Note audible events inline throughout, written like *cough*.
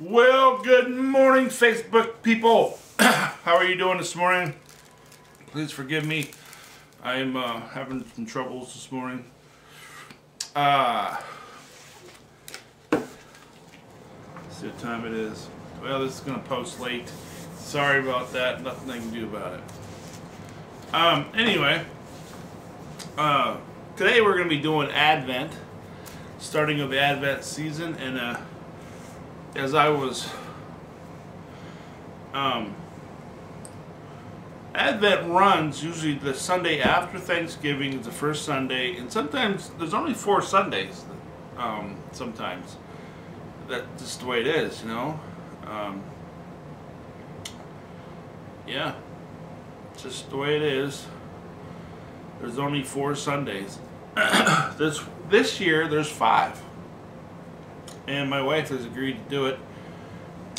Well, good morning, Facebook people. *coughs* How are you doing this morning? Please forgive me. I'm uh, having some troubles this morning. Uh, see what time it is. Well, this is going to post late. Sorry about that. Nothing I can do about it. Um, anyway, uh, today we're going to be doing Advent, starting of Advent season, and uh, as I was um, Advent runs usually the Sunday after Thanksgiving is the first Sunday, and sometimes there's only four Sundays. Um, sometimes that's just the way it is, you know. Um, yeah, just the way it is. There's only four Sundays. *coughs* this this year there's five and my wife has agreed to do it.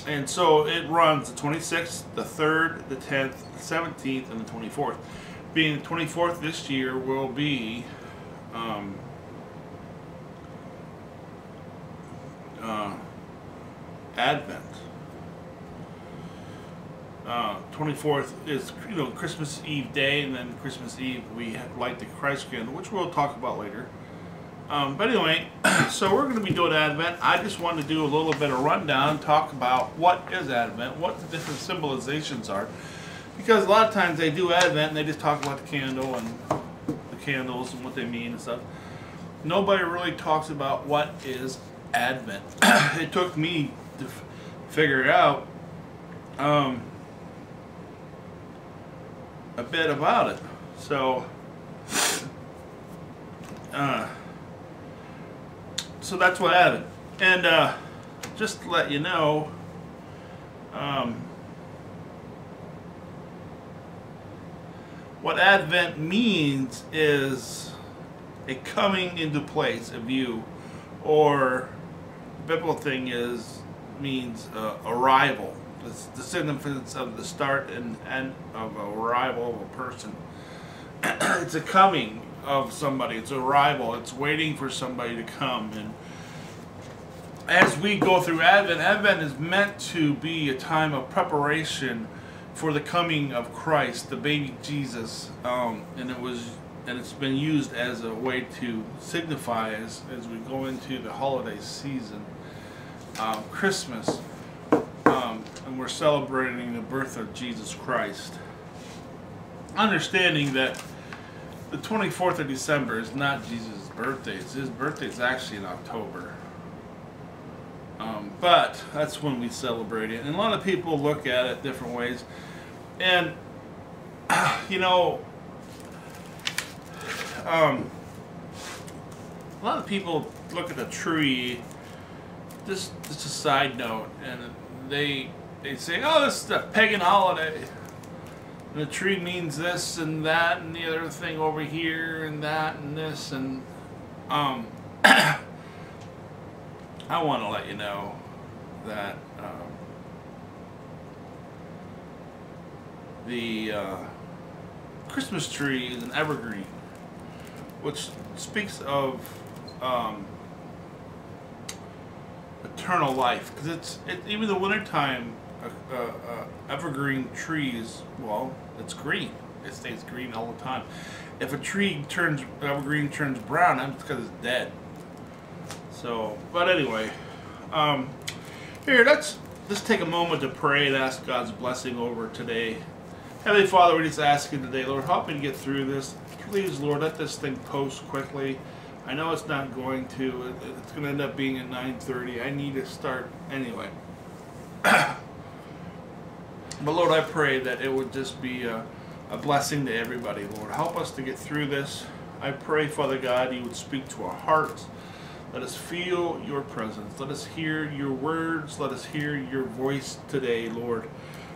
And so it runs the 26th, the 3rd, the 10th, the 17th, and the 24th. Being the 24th this year will be um, uh, Advent. Uh, 24th is you know Christmas Eve day, and then Christmas Eve we light the Christ candle, which we'll talk about later. Um, but anyway, *coughs* so we're going to be doing Advent. I just wanted to do a little bit of rundown, talk about what is Advent, what the different symbolizations are. Because a lot of times they do Advent and they just talk about the candle and the candles and what they mean and stuff. Nobody really talks about what is Advent. *coughs* it took me to figure it out um, a bit about it. So, *coughs* uh, so that's what happened. And uh, just to let you know, um, what Advent means is a coming into place of you, or the biblical thing is means uh, arrival. It's the significance of the start and end of arrival of a person. *clears throat* it's a coming of somebody. It's arrival. It's waiting for somebody to come. And as we go through Advent, Advent is meant to be a time of preparation for the coming of Christ, the baby Jesus. Um, and it was and it's been used as a way to signify as, as we go into the holiday season, uh, Christmas, um, and we're celebrating the birth of Jesus Christ. Understanding that the 24th of December is not Jesus' birthday. It's his birthday is actually in October. Um, but that's when we celebrate it. And a lot of people look at it different ways. And, *clears throat* you know, um, a lot of people look at the tree, just, just a side note, and they, they say, oh, this is a pagan holiday the tree means this and that and the other thing over here and that and this and um *coughs* I want to let you know that um, the uh, Christmas tree is an evergreen which speaks of um, eternal life because it's it, even the wintertime uh, uh, evergreen trees, well, it's green. It stays green all the time. If a tree turns evergreen turns brown, that's because it's dead. So, but anyway, um, here let's let's take a moment to pray and ask God's blessing over today. Heavenly Father, we just ask you today, Lord, help me to get through this. Please, Lord, let this thing post quickly. I know it's not going to. It's going to end up being at 9:30. I need to start anyway. *clears throat* But Lord, I pray that it would just be a, a blessing to everybody, Lord. Help us to get through this. I pray, Father God, you would speak to our hearts. Let us feel your presence. Let us hear your words. Let us hear your voice today, Lord.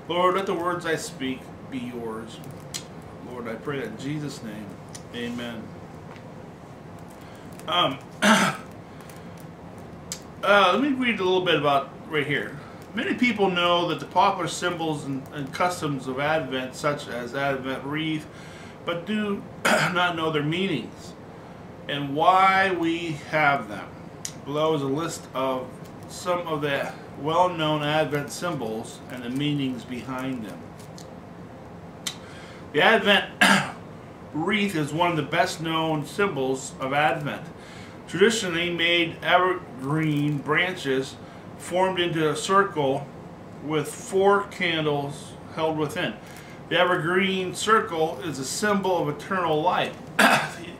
Lord, let the words I speak be yours. Lord, I pray that in Jesus' name. Amen. Um, *coughs* uh, let me read a little bit about right here. Many people know that the popular symbols and, and, customs of Advent, such as Advent wreath, but do *clears throat* not know their meanings and why we have them. Below is a list of some of the well-known Advent symbols and the meanings behind them. The Advent *clears throat* wreath is one of the best known symbols of Advent. Traditionally made evergreen branches formed into a circle with four candles held within. The evergreen circle is a symbol of eternal life. *coughs*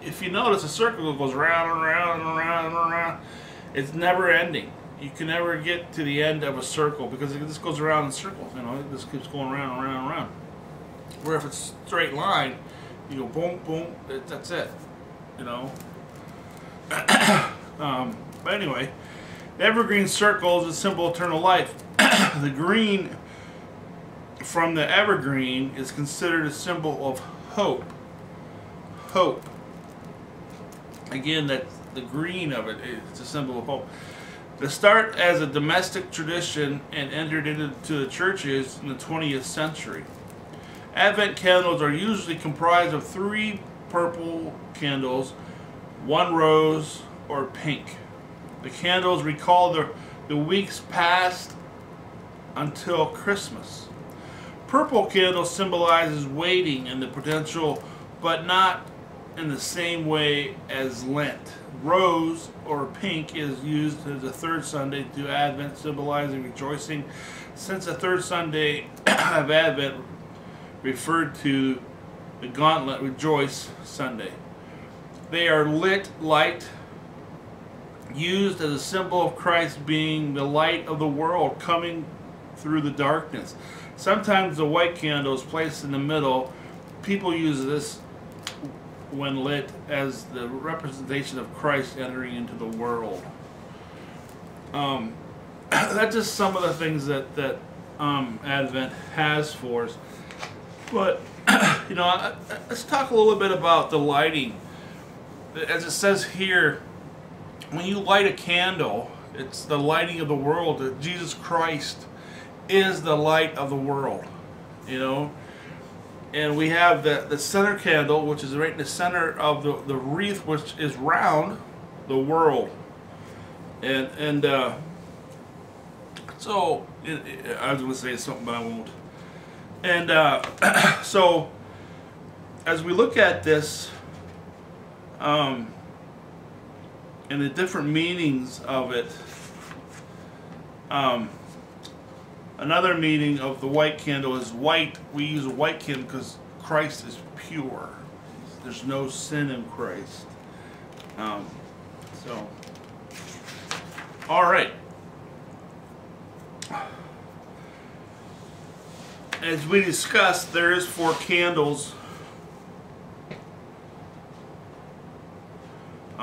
if you notice, a circle goes round and round and round and round. It's never ending. You can never get to the end of a circle because just goes around in circles. You know, just keeps going around and around and around. Where if it's straight line, you go boom, boom, that's it. You know. *coughs* um, but anyway, the evergreen circle is a symbol of eternal life. *clears throat* the green from the evergreen is considered a symbol of hope. Hope. Again, that the green of it is a symbol of hope. To start as a domestic tradition and entered into the churches in the 20th century. Advent candles are usually comprised of three purple candles, one rose, or pink. The candles recall the, the weeks past until Christmas. Purple candle symbolizes waiting and the potential, but not in the same way as Lent. Rose or pink is used as the third Sunday to Advent, symbolizing rejoicing, since the third Sunday *coughs* of Advent referred to the gauntlet Rejoice Sunday. They are lit light, used as a symbol of Christ being the light of the world coming through the darkness. Sometimes the white candle is placed in the middle. People use this when lit as the representation of Christ entering into the world. Um, *coughs* that's just some of the things that that um, Advent has for us. But *coughs* you know, let's talk a little bit about the lighting. As it says here, when you light a candle, it's the lighting of the world. Jesus Christ is the light of the world. You know, and we have the the center candle, which is right in the center of the the wreath, which is round the world. And and uh, so it, it, I was going to say something, but I won't. And uh, *clears throat* so, as we look at this, um, and the different meanings of it, um, another meaning of the white candle is white. We use a white candle because Christ is pure. There's no sin in Christ. Um, so, all right. as we discussed, there is four candles.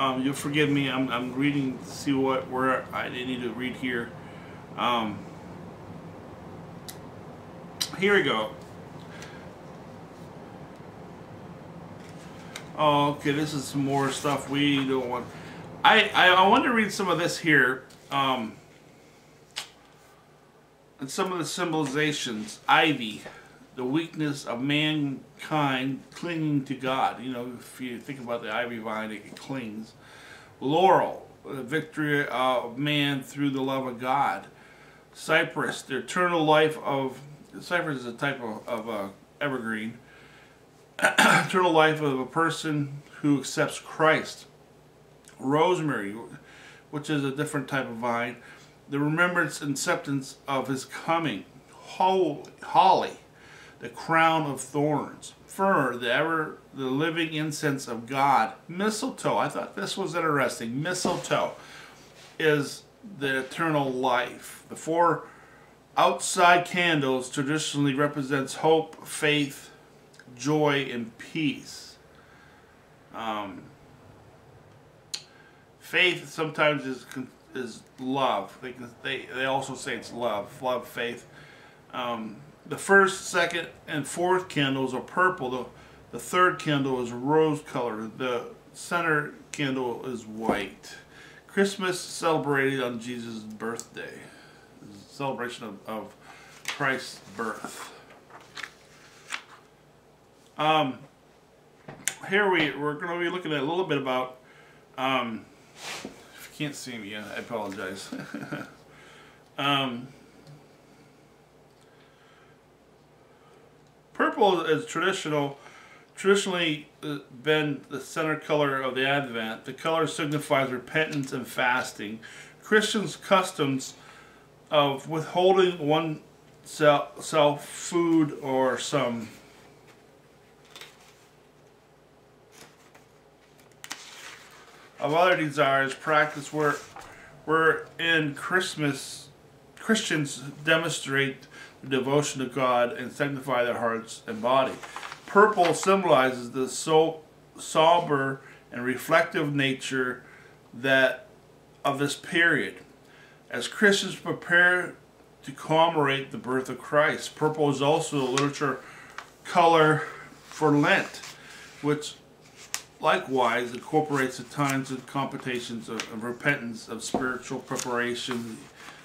Um, you'll forgive me. I'm, I'm reading to see what where I need to read here. Um, here we go. Oh, okay. This is some more stuff we don't want. I I, I want to read some of this here. Um, and some of the symbolizations ivy the weakness of mankind clinging to god. You know if you think about the ivy vine it clings. Laurel the victory of man through the love of god. Cypress the eternal life of cypress is a type of, of uh, evergreen. *coughs* Eternal life of a person who accepts christ. Rosemary which is a different type of vine. The remembrance and acceptance of his coming. Holly, the crown of thorns. Fir, the ever the living incense of God. Mistletoe, I thought this was interesting. Mistletoe is the eternal life. The four outside candles traditionally represents hope, faith, joy, and peace. Um, faith sometimes is is love. They they they also say it's love, love, faith. Um, the first, second, and fourth candles are purple. The the third candle is rose color. The center candle is white. Christmas celebrated on Jesus' birthday. celebration of, of Christ's birth. Um, here we, we're going to be looking at a little bit about um, can't see me, I apologize. *laughs* Um, purple is traditional, traditionally uh, been the center color of the Advent. The color signifies repentance and fasting. Christians' customs of withholding one self food or some of other desires practice where where in Christmas Christians demonstrate devotion to God and sanctify their hearts and body. Purple symbolizes the so sober and reflective nature that of this period. As Christians prepare to commemorate the birth of Christ, purple is also a literature color for Lent, which likewise incorporates the times and computations of, of repentance, of spiritual preparation.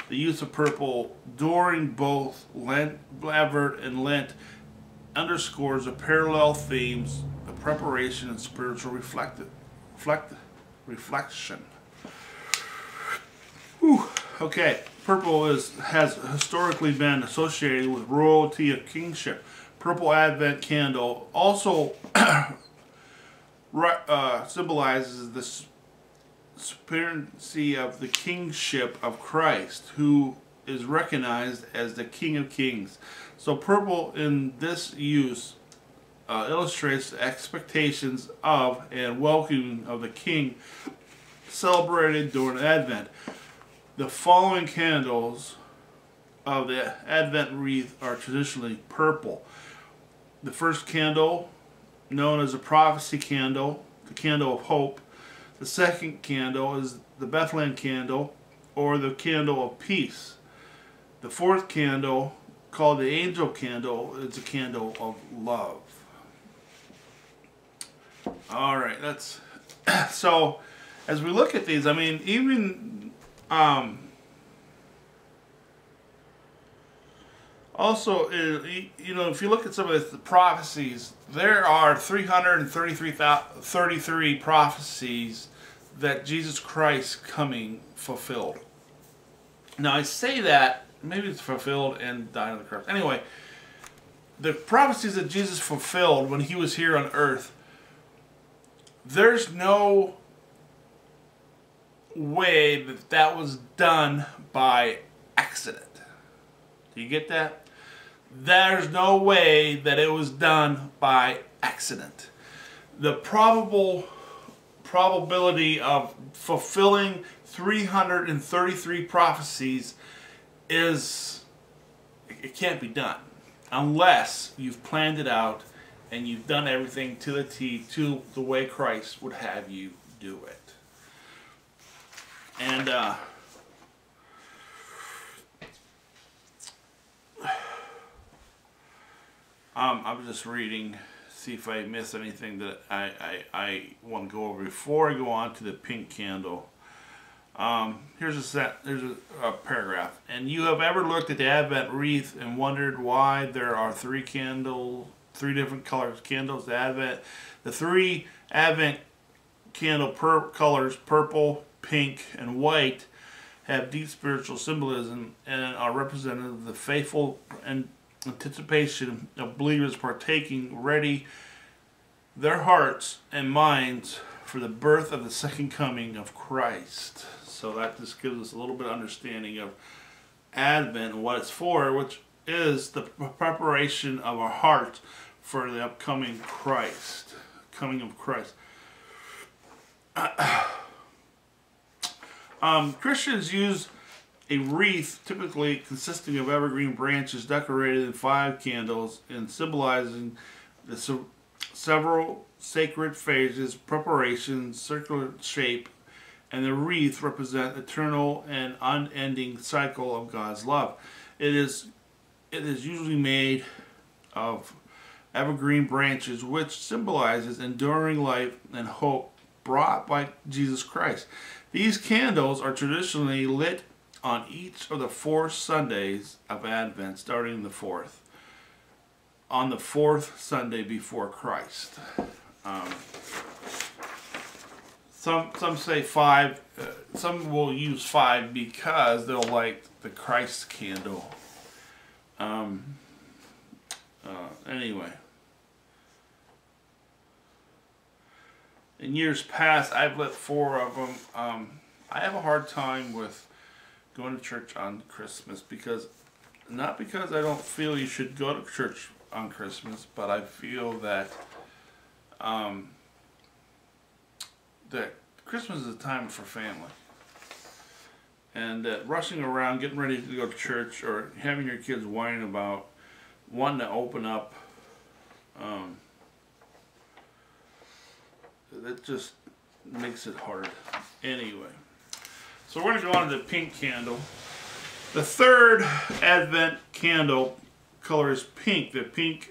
The use of purple during both Lent, and Lent underscores the parallel themes of preparation and spiritual reflect, reflection. Whew. Okay, purple is has historically been associated with royalty of kingship. Purple Advent candle also *clears throat* uh, symbolizes the supremacy of the kingship of Christ, who is recognized as the King of Kings. So purple in this use uh, illustrates the expectations of and welcoming of the King celebrated during Advent. The following candles of the Advent wreath are traditionally purple. The first candle, known as a prophecy candle, the candle of hope. The second candle is the Bethlehem candle, or the candle of peace. The fourth candle, called the angel candle, is a candle of love. All right, that's *coughs* so. As we look at these, I mean, even um, also, uh, you know, if you look at some of the prophecies, there are 333 prophecies that Jesus Christ coming fulfilled. Now, I say that maybe it's fulfilled and died on the cross. Anyway, the prophecies that Jesus fulfilled when he was here on earth, there's no way that that was done by accident. Do you get that? There's no way that it was done by accident. The probable probability of fulfilling 333 prophecies is it can't be done unless you've planned it out and you've done everything to the T to the way Christ would have you do it. And uh, um, I'm just reading, see if I miss anything that I, I, I want to go over before I go on to the pink candle. Um, here's a set. There's a, a, paragraph. And you have ever looked at the Advent wreath and wondered why there are three candles, three different colors candles. The Advent, the three Advent candle per colors, purple, pink, and white, have deep spiritual symbolism and are representative of the faithful and anticipation of believers partaking ready their hearts and minds for the birth of the second coming of Christ. So that just gives us a little bit of understanding of Advent and what it's for, which is the preparation of our heart for the upcoming Christ, coming of Christ. *clears throat* um, Christians use a wreath typically consisting of evergreen branches decorated in five candles and symbolizing the several sacred phases, preparations, circular shape, and the wreath represent eternal and unending cycle of God's love. It is it is usually made of evergreen branches which symbolizes enduring life and hope brought by Jesus Christ. These candles are traditionally lit on each of the four Sundays of Advent, starting the fourth, on the fourth Sunday before Christ. Um, some some say five. Uh, some will use five because they'll light the Christ candle. Um, uh, anyway. In years past, I've lit four of them. Um, I have a hard time with going to church on Christmas because, not because I don't feel you should go to church on Christmas, but I feel that um, that Christmas is a time for family. And that rushing around, getting ready to go to church, or having your kids whining about wanting to open up, um, that just makes it hard. Anyway, so we're going to go on to the pink candle. The third Advent candle color is pink. The pink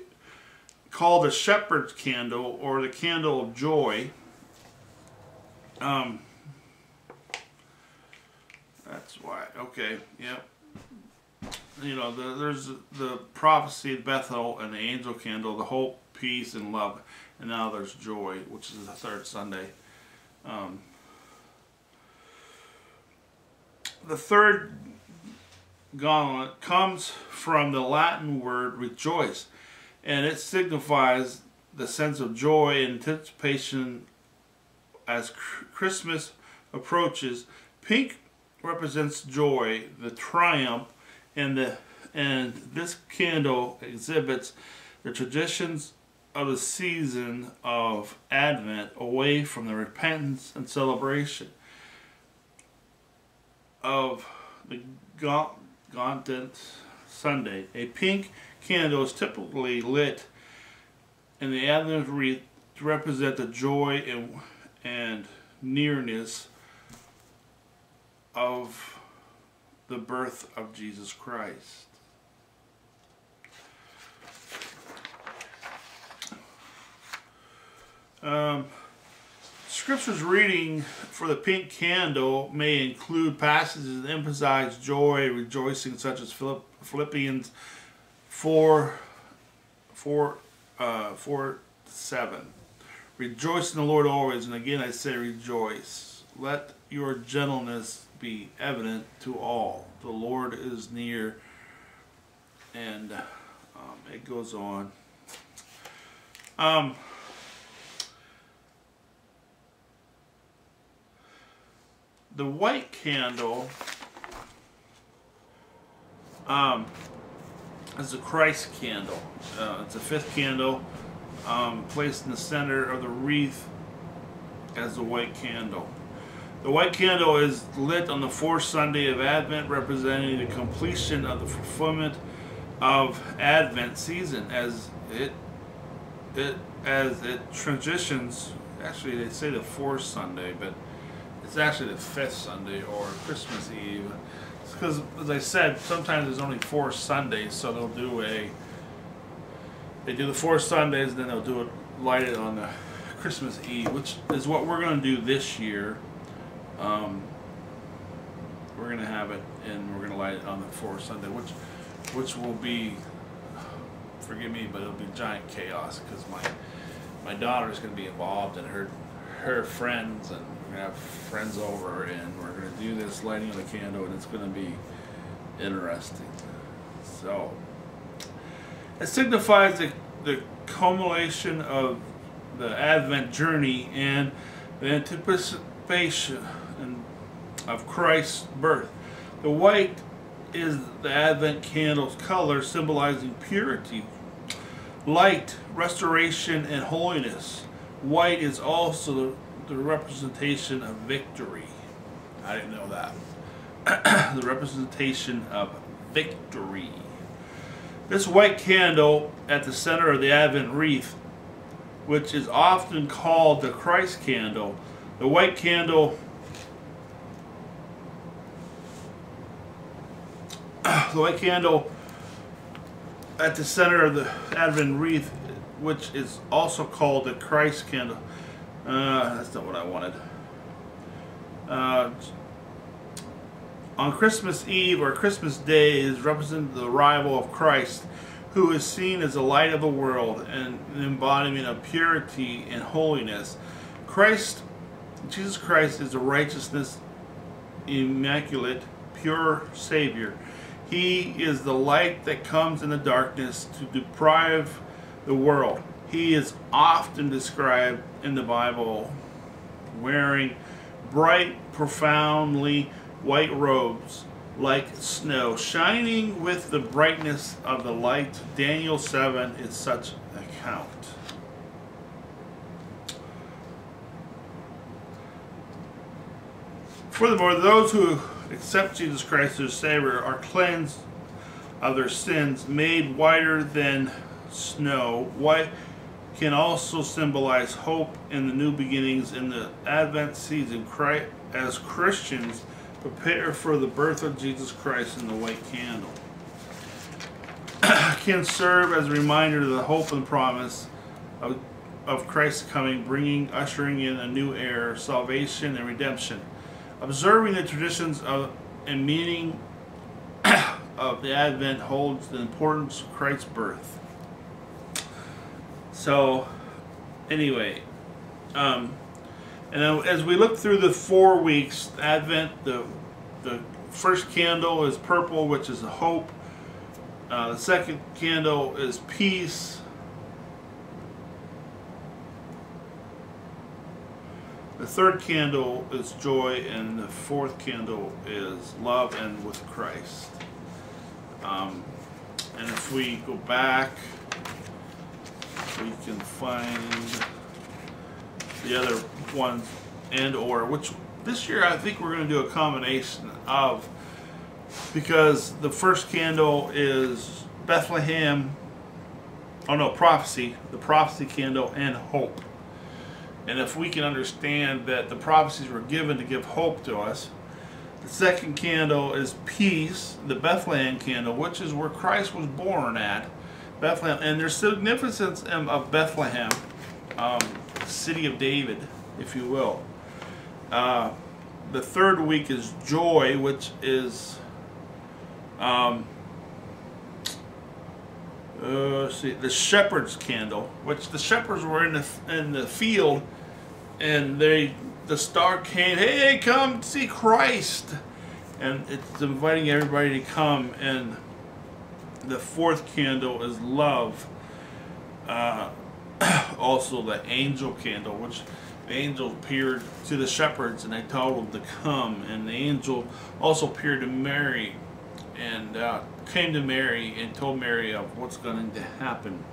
called the shepherd's candle or the candle of joy. Um, that's why. Okay, yep. You know, the, there's the prophecy of Bethel and the angel candle, the hope, peace, and love. And now there's joy, which is the third Sunday. Um, the third gauntlet comes from the Latin word rejoice, and it signifies the sense of joy and anticipation as Christmas approaches. Pink represents joy, the triumph, and the and this candle exhibits the traditions of the season of Advent away from the repentance and celebration of the Gauntlet Sunday. A pink candle is typically lit in the wreath to represent the joy and, and nearness of the birth of Jesus Christ. Um, Scripture's reading for the pink candle may include passages that emphasize joy, rejoicing, such as Philippians 4, 4, uh, 4 7. Rejoice in the Lord always, and again I say rejoice. Let your gentleness be evident to all. The Lord is near, and um, it goes on. Um, the white candle um, is a Christ candle. Uh, it's a fifth candle um, placed in the center of the wreath as the white candle. The white candle is lit on the fourth Sunday of Advent, representing the completion of the fulfillment of Advent season as it it as it transitions. Actually, they say the fourth Sunday, but it's actually the fifth Sunday or Christmas Eve. Because, as I said, sometimes there's only four Sundays, so they'll do a. They do the four Sundays, and then they'll do it, light it on the Christmas Eve, which is what we're going to do this year. Um, we're going to have it, and we're going to light it on the fourth Sunday, which, which will be, forgive me, but it'll be giant chaos because my, my daughter is going to be involved, and her, her friends and gonna have friends over and we're gonna do this lighting of the candle and it's gonna be interesting. So it signifies the, the culmination of the Advent journey and the anticipation of Christ's birth. The white is the Advent candle's color symbolizing purity, light, restoration, and holiness. White is also the representation of victory. I didn't know that. *clears throat* the representation of victory. This white candle at the center of the Advent wreath, which is often called the Christ candle, the white candle *clears throat* the white candle at the center of the Advent wreath, which is also called the Christ candle, uh, that's not what I wanted. Uh, on Christmas Eve or Christmas Day is represented the arrival of Christ, who is seen as the light of the world and an embodiment of purity and holiness. Christ Jesus Christ is the righteousness, immaculate, pure Savior. He is the light that comes in the darkness to deprive the world. He is often described in the Bible wearing bright, profoundly white robes like snow, shining with the brightness of the light. Daniel 7 is such an account. Furthermore, those who accept Jesus Christ as Savior are cleansed of their sins, made whiter than snow. White can also symbolize hope in the new beginnings in the Advent season. As Christians, prepare for the birth of Jesus Christ in the white candle. *clears throat* can serve as a reminder of the hope and promise of, of Christ's coming, bringing, ushering in a new era, salvation and redemption. Observing the traditions of and meaning *clears throat* of the Advent holds the importance of Christ's birth. So, anyway, um, and as we look through the four weeks, Advent, the the first candle is purple, which is a hope. Uh, the second candle is peace. The third candle is joy, and the fourth candle is love and with Christ. Um, and if we go back, we can find the other ones and or which this year I think we're going to do a combination of because the first candle is Bethlehem oh no prophecy the prophecy candle and hope and if we can understand that the prophecies were given to give hope to us, the second candle is peace, the Bethlehem candle, which is where Christ was born at. Bethlehem, and there's significance of Bethlehem, um, city of David, if you will. Uh, the third week is joy, which is um, uh, see the shepherd's candle, which the shepherds were in the in the field and they the star came hey come see christ and it's inviting everybody to come and the fourth candle is love. Uh, *clears throat* also the angel candle which the angel appeared to the shepherds and they told them to come. And the angel also appeared to mary and uh, came to mary and told mary of what's going to happen.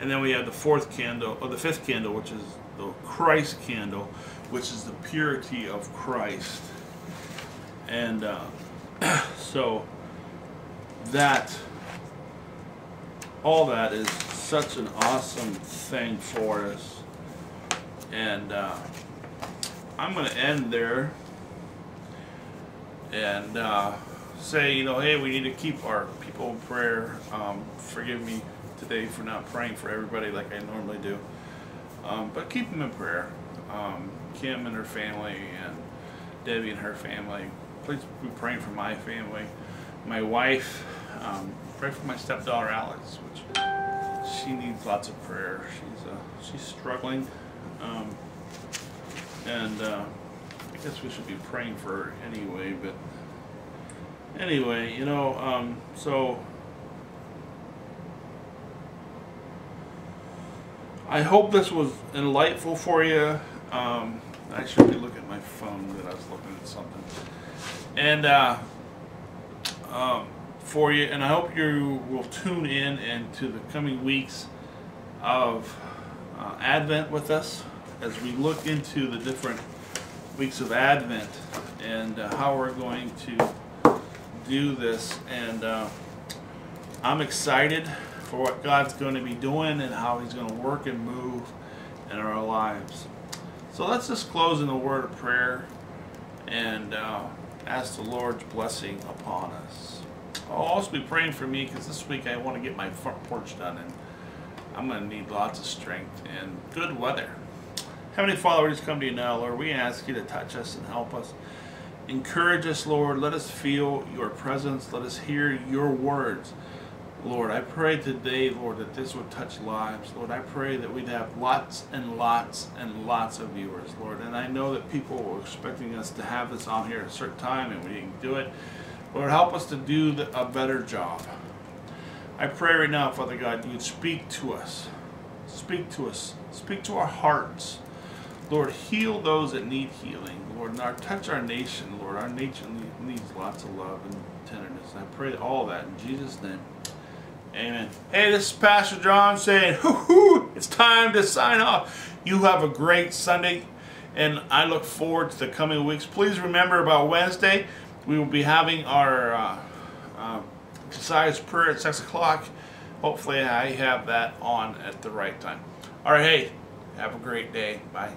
And then we have the fourth candle or the fifth candle which is the Christ candle, which is the purity of Christ. And uh, *clears throat* so that, all that is such an awesome thing for us. And uh, I'm going to end there and uh, say, you know, hey, we need to keep our people in prayer. Um, forgive me today for not praying for everybody like I normally do. Um, but keep them in prayer. Um, Kim and her family and Debbie and her family. Please be praying for my family. My wife, um, pray for my stepdaughter Alex, which she needs lots of prayer. She's uh, she's struggling, um, and uh, I guess we should be praying for her anyway. But anyway, you know, um, so I hope this was enlightful for you. Um, I should be looking at my phone that I was looking at something. And uh, um, for you, and I hope you will tune in into the coming weeks of uh, Advent with us as we look into the different weeks of Advent and uh, how we're going to do this. And uh, I'm excited for what God's going to be doing and how He's going to work and move in our lives. So let's just close in a word of prayer and uh, ask the Lord's blessing upon us. I'll also be praying for me because this week I want to get my front porch done and I'm going to need lots of strength and good weather. Heavenly Father, we just come to you now, Lord. We ask you to touch us and help us. Encourage us, Lord. Let us feel your presence. Let us hear your words. Lord, I pray today, Lord, that this would touch lives. Lord, I pray that we'd have lots and lots and lots of viewers, Lord. And I know that people were expecting us to have this on here at a certain time and we didn't do it. Lord, help us to do a better job. I pray right now, Father God, you'd speak to us. Speak to us. Speak to our hearts. Lord, heal those that need healing. Lord, and touch our nation, Lord. Our nation needs lots of love and tenderness. I pray all that in Jesus' name. Amen. Hey, this is Pastor John saying, hoo hoo, it's time to sign off. You have a great Sunday, and I look forward to the coming weeks. Please remember about Wednesday, we will be having our uh, uh, prayer at 6 o'clock. Hopefully, I have that on at the right time. All right, hey, have a great day. Bye.